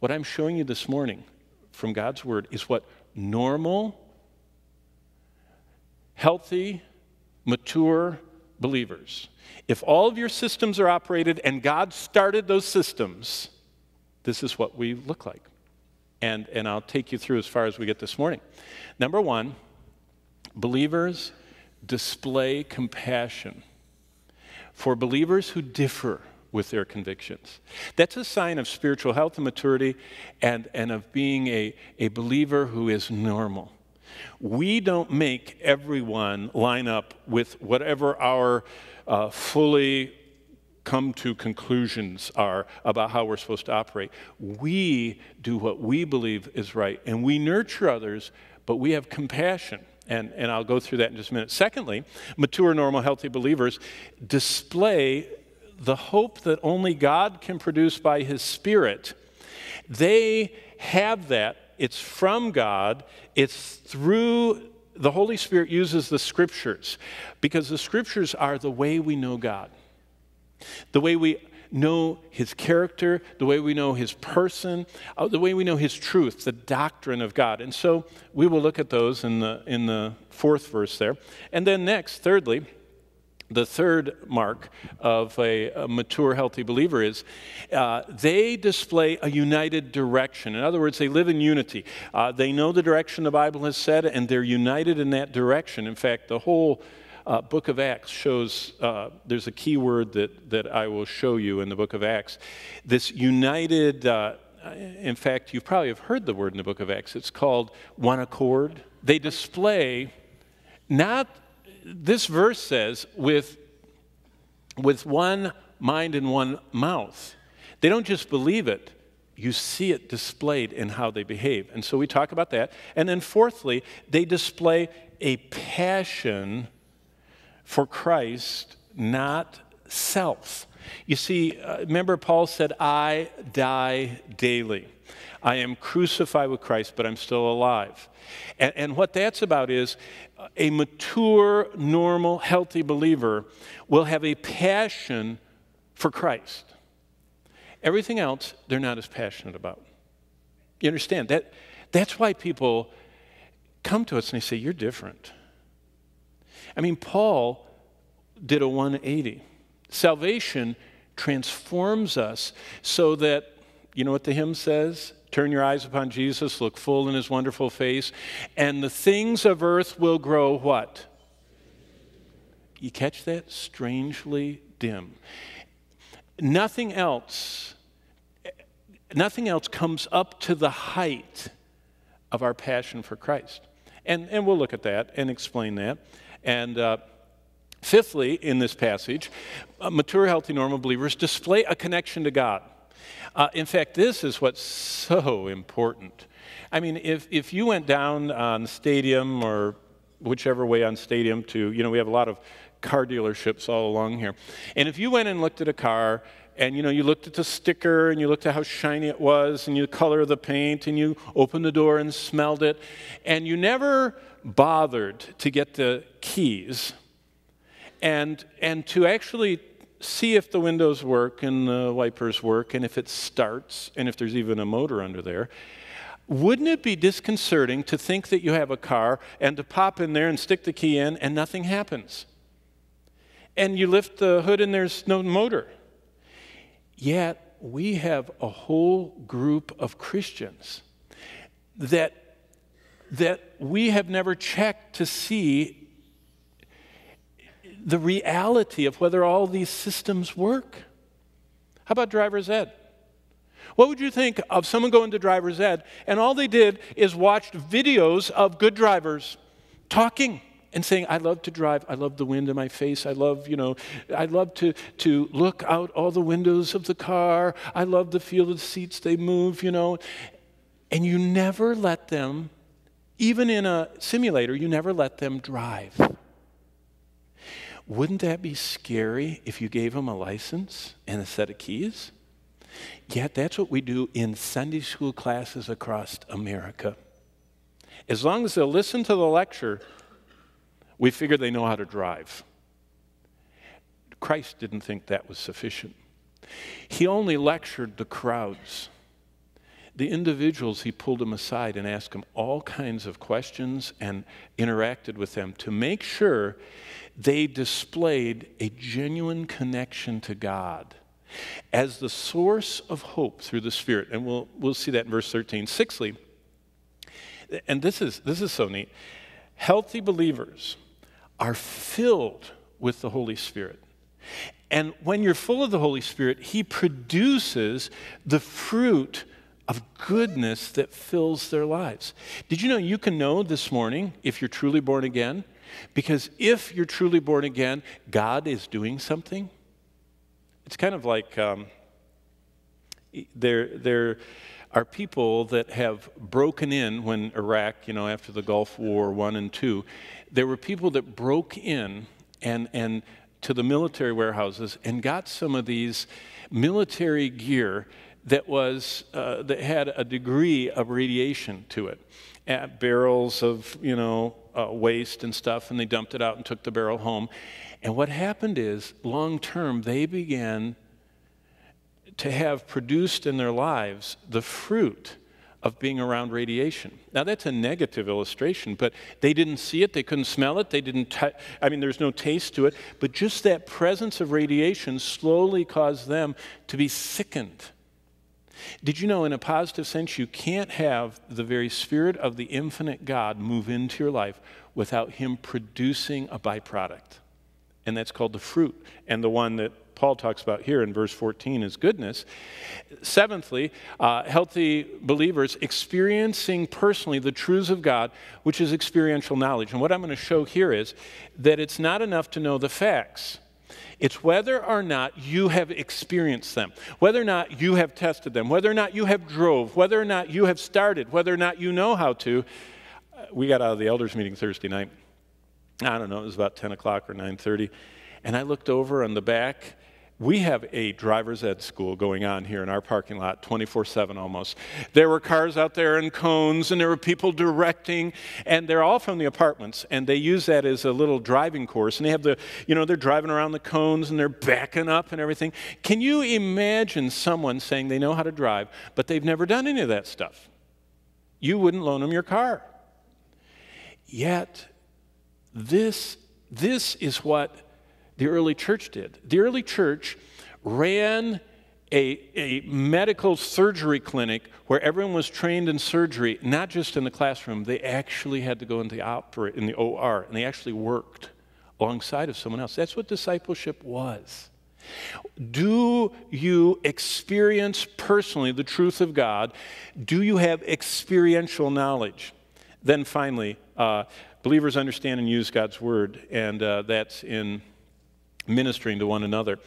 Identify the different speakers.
Speaker 1: What I'm showing you this morning from God's Word is what normal, healthy, mature believers, if all of your systems are operated and God started those systems, this is what we look like. And, and I'll take you through as far as we get this morning. Number one, believers display compassion for believers who differ with their convictions. That's a sign of spiritual health and maturity and, and of being a, a believer who is normal. We don't make everyone line up with whatever our uh, fully come to conclusions are about how we're supposed to operate. We do what we believe is right, and we nurture others, but we have compassion. And, and I'll go through that in just a minute. Secondly, mature, normal, healthy believers display the hope that only God can produce by His Spirit. They have that. It's from God, it's through the Holy Spirit uses the scriptures because the scriptures are the way we know God, the way we know his character, the way we know his person, uh, the way we know his truth, the doctrine of God. And so we will look at those in the, in the fourth verse there. And then next, thirdly, the third mark of a, a mature, healthy believer is uh, they display a united direction. In other words, they live in unity. Uh, they know the direction the Bible has said, and they're united in that direction. In fact, the whole uh, book of Acts shows uh, there's a key word that, that I will show you in the book of Acts. This united, uh, in fact, you probably have heard the word in the book of Acts. It's called one accord. They display not this verse says, with, with one mind and one mouth. They don't just believe it, you see it displayed in how they behave. And so we talk about that. And then, fourthly, they display a passion for Christ, not self. You see, uh, remember, Paul said, I die daily. I am crucified with Christ, but I'm still alive. And, and what that's about is uh, a mature, normal, healthy believer will have a passion for Christ. Everything else, they're not as passionate about. You understand? That, that's why people come to us and they say, You're different. I mean, Paul did a 180. Salvation transforms us so that, you know what the hymn says? Turn your eyes upon Jesus, look full in his wonderful face, and the things of earth will grow what? You catch that? Strangely dim. Nothing else, nothing else comes up to the height of our passion for Christ. And, and we'll look at that and explain that. And uh, fifthly, in this passage, uh, mature, healthy, normal believers display a connection to God. Uh, in fact, this is what's so important. I mean, if, if you went down on Stadium or whichever way on Stadium to, you know, we have a lot of car dealerships all along here. And if you went and looked at a car and you know you looked at the sticker and you looked at how shiny it was and you color the paint and you opened the door and smelled it and you never bothered to get the keys and and to actually see if the windows work and the wipers work and if it starts and if there's even a motor under there. Wouldn't it be disconcerting to think that you have a car and to pop in there and stick the key in and nothing happens? And you lift the hood and there's no motor. Yet we have a whole group of Christians that, that we have never checked to see the reality of whether all these systems work. How about driver's ed? What would you think of someone going to driver's ed and all they did is watched videos of good drivers talking and saying, I love to drive. I love the wind in my face. I love, you know, I love to, to look out all the windows of the car. I love the feel of the seats, they move, you know. And you never let them, even in a simulator, you never let them drive. Wouldn't that be scary if you gave them a license and a set of keys? Yet that's what we do in Sunday school classes across America. As long as they'll listen to the lecture, we figure they know how to drive. Christ didn't think that was sufficient. He only lectured the crowds. The individuals, he pulled them aside and asked them all kinds of questions and interacted with them to make sure they displayed a genuine connection to God as the source of hope through the Spirit. And we'll, we'll see that in verse 13. Sixthly, and this is, this is so neat healthy believers are filled with the Holy Spirit. And when you're full of the Holy Spirit, He produces the fruit of goodness that fills their lives. Did you know you can know this morning if you're truly born again? Because if you're truly born again, God is doing something. It's kind of like um, there, there are people that have broken in when Iraq, you know, after the Gulf War one and two, there were people that broke in and, and to the military warehouses and got some of these military gear that was uh, that had a degree of radiation to it at barrels of you know uh, waste and stuff and they dumped it out and took the barrel home and what happened is long term they began to have produced in their lives the fruit of being around radiation. Now, that's a negative illustration, but they didn't see it, they couldn't smell it, they didn't, t- I mean, there's no taste to it, but just that presence of radiation slowly caused them to be sickened. Did you know, in a positive sense, you can't have the very spirit of the infinite God move into your life without Him producing a byproduct? And that's called the fruit. And the one that Paul talks about here in verse 14 is goodness. Seventhly, uh, healthy believers experiencing personally the truths of God, which is experiential knowledge. And what I'm going to show here is that it's not enough to know the facts. It's whether or not you have experienced them, whether or not you have tested them, whether or not you have drove, whether or not you have started, whether or not you know how to. Uh, we got out of the elders meeting Thursday night. I don't know, it was about 10 o'clock or 9:30, and I looked over on the back we have a driver's ed school going on here in our parking lot 24 7 almost. There were cars out there and cones, and there were people directing, and they're all from the apartments, and they use that as a little driving course. And they have the, you know, they're driving around the cones and they're backing up and everything. Can you imagine someone saying they know how to drive, but they've never done any of that stuff? You wouldn't loan them your car. Yet, this, this is what the early church did. The early church ran a, a medical surgery clinic where everyone was trained in surgery, not just in the classroom. They actually had to go into the operate in the OR, and they actually worked alongside of someone else. That's what discipleship was. Do you experience personally the truth of God? Do you have experiential knowledge? Then finally, uh, believers understand and use God's word, and uh, that's in ministering to one another.